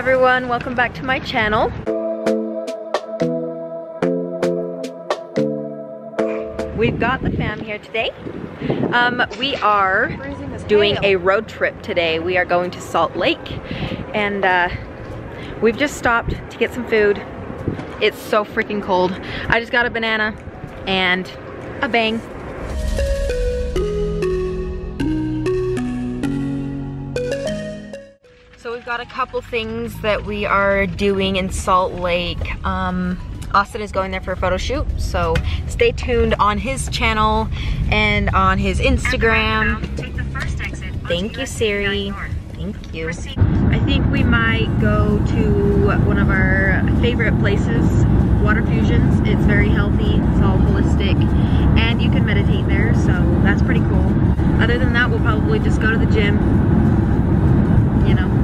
everyone, welcome back to my channel. We've got the fam here today. Um, we are doing a road trip today. We are going to Salt Lake and uh, we've just stopped to get some food. It's so freaking cold. I just got a banana and a bang. Got a couple things that we are doing in Salt Lake. Um, Austin is going there for a photo shoot, so stay tuned on his channel and on his Instagram. Thank you, Siri. Thank you. I think we might go to one of our favorite places, Water Fusions. It's very healthy, it's all holistic, and you can meditate there, so that's pretty cool. Other than that, we'll probably just go to the gym, you know,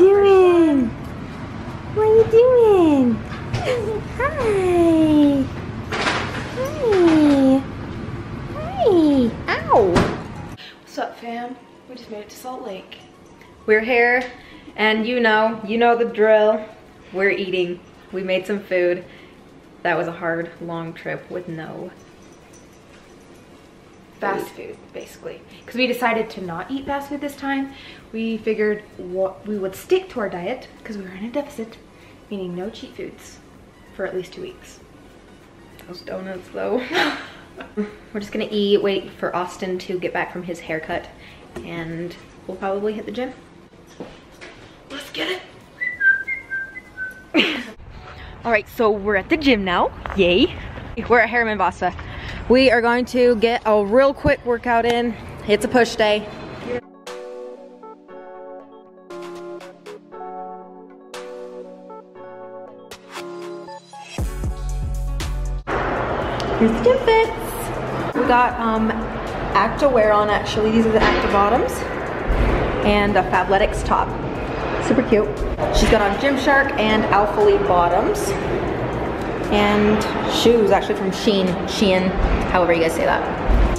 you doing? What are you doing? Hi. Hi. Hi. Ow. What's up, fam? We just made it to Salt Lake. We're here, and you know, you know the drill. We're eating. We made some food. That was a hard, long trip with no Fast food, basically. Because we decided to not eat fast food this time. We figured what we would stick to our diet because we were in a deficit, meaning no cheat foods for at least two weeks. Those donuts though. We're just gonna eat, wait for Austin to get back from his haircut, and we'll probably hit the gym. Let's get it. All right, so we're at the gym now. Yay. We're at Herriman Vasa. We are going to get a real quick workout in. It's a push day. Here's the fits. We got um, Acta wear on actually. These are the Acta bottoms and a Fabletics top. Super cute. She's got on Gymshark and Alphalete bottoms. And shoes actually from Sheen, Shein, however you guys say that.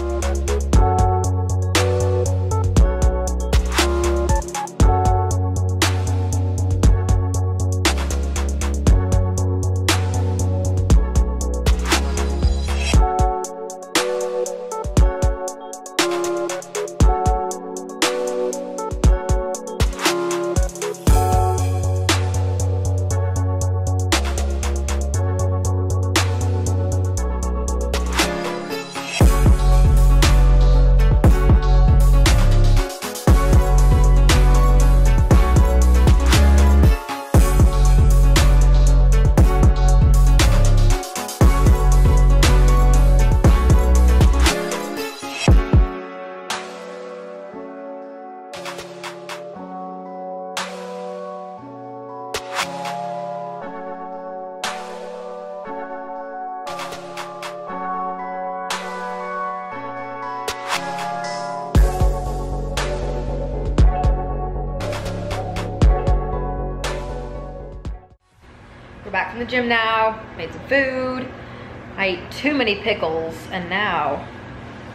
From the gym now, made some food. I ate too many pickles and now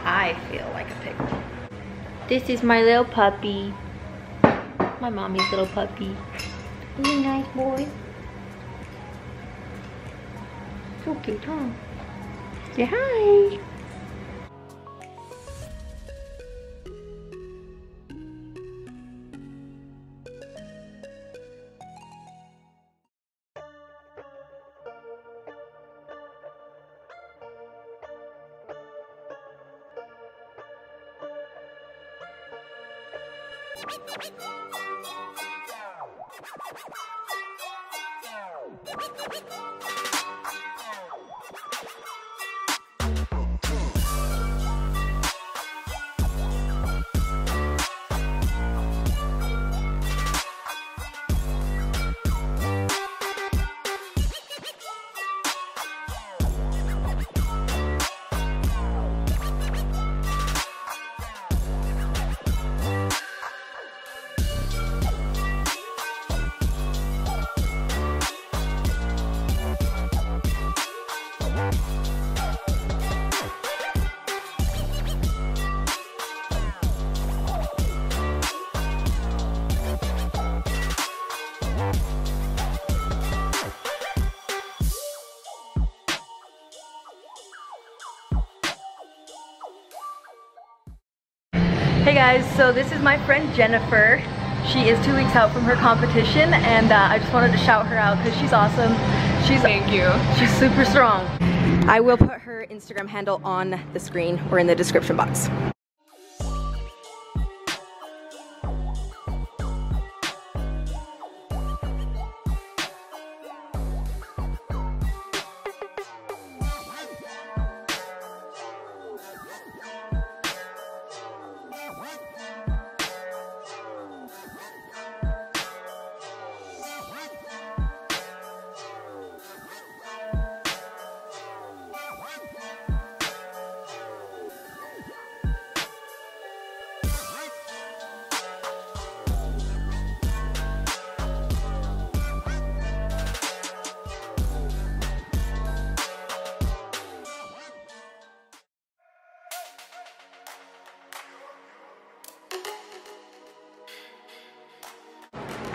I feel like a pickle. This is my little puppy. My mommy's little puppy. Is he a nice boy? So cute, huh? Say hi. Hey guys, so this is my friend Jennifer. She is two weeks out from her competition and uh, I just wanted to shout her out because she's awesome. She's Thank you. She's super strong. I will put her Instagram handle on the screen or in the description box.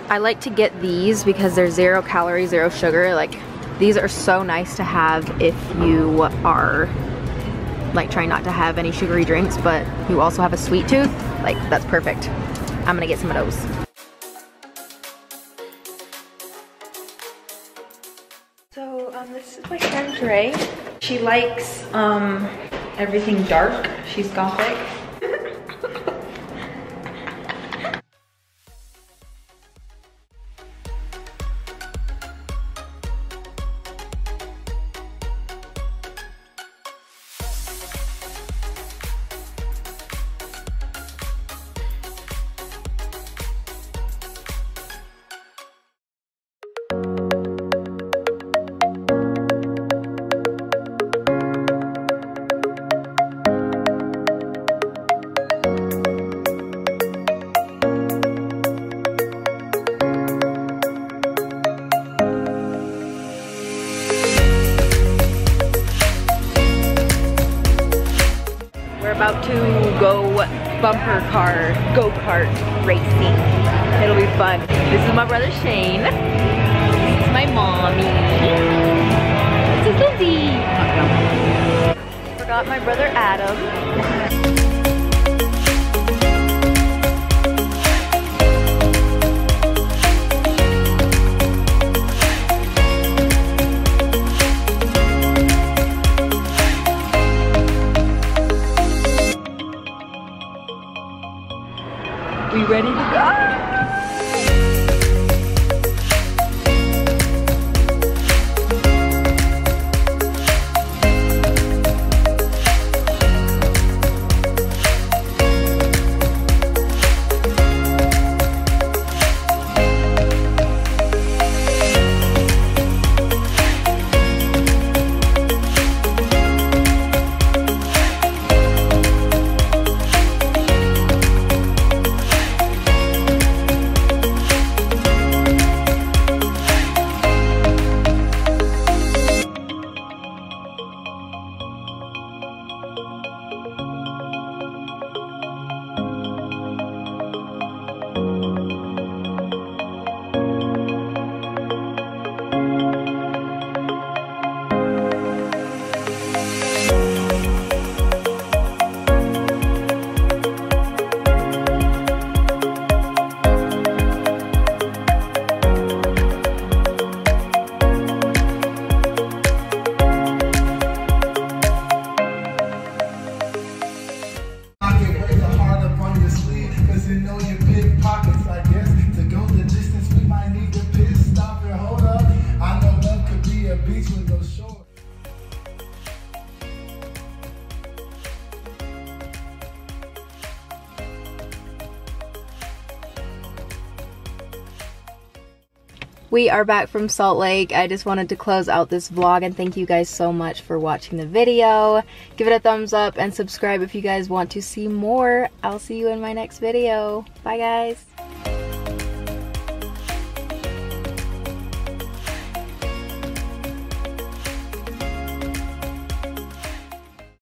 I like to get these because they're zero calories, zero sugar. Like these are so nice to have if you are like trying not to have any sugary drinks, but you also have a sweet tooth. Like that's perfect. I'm gonna get some of those. So um, this is my friend Dre. She likes um, everything dark. She's gothic. Go-kart racing. It'll be fun. This is my brother Shane. This is my mommy. This is Lizzie. Forgot my brother Adam. You know you We are back from Salt Lake. I just wanted to close out this vlog and thank you guys so much for watching the video. Give it a thumbs up and subscribe if you guys want to see more. I'll see you in my next video. Bye guys.